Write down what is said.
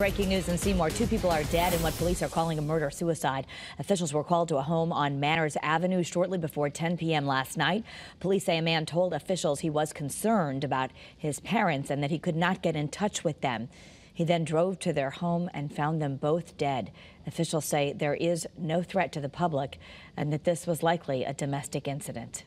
Breaking news in Seymour. Two people are dead in what police are calling a murder suicide. Officials were called to a home on Manners Avenue shortly before 10 p.m. last night. Police say a man told officials he was concerned about his parents and that he could not get in touch with them. He then drove to their home and found them both dead. Officials say there is no threat to the public and that this was likely a domestic incident.